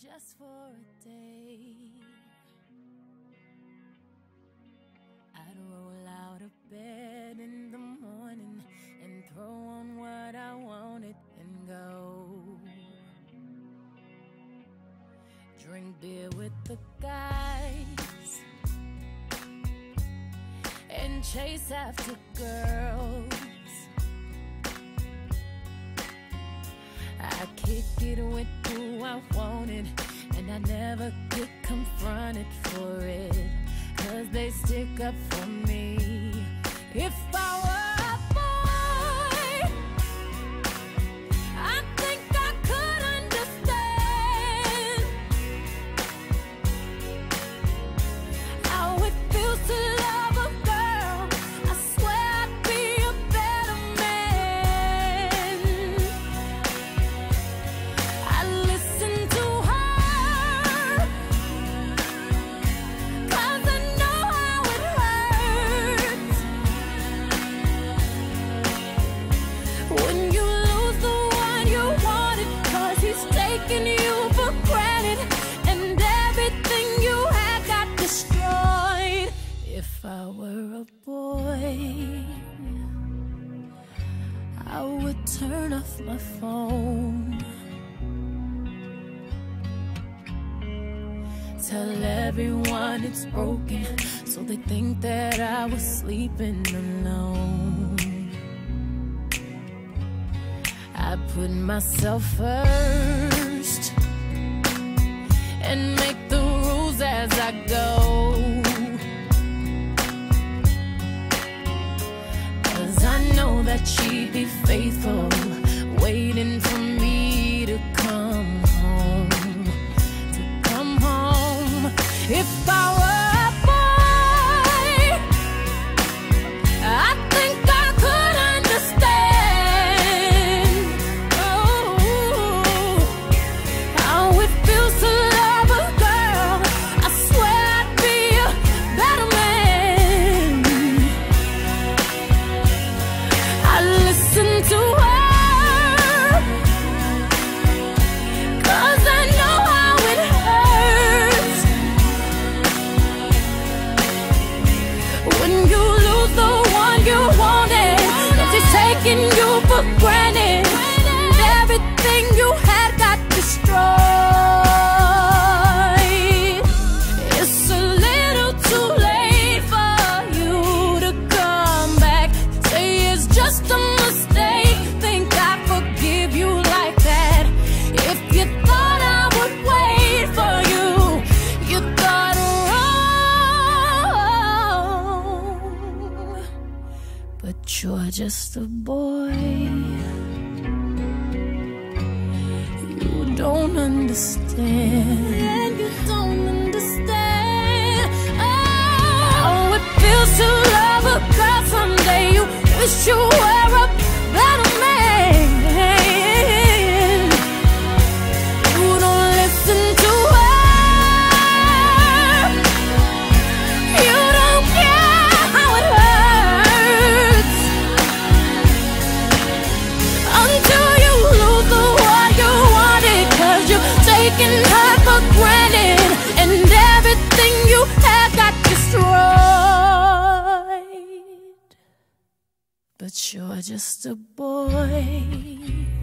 just for a day. I'd roll out of bed in the morning and throw on what I wanted and go. Drink beer with the guys and chase after girls. I kick it with who I wanted, and I never get confronted for it. Cause they stick up for me. If off my phone. Tell everyone it's broken, so they think that I was sleeping alone. I put myself first and make the rules as I go. Cause I know that she'd be faithful, waiting for me But you're just a boy. You don't understand. You don't understand. Oh, it feels to love a girl someday. You wish you you're just a boy.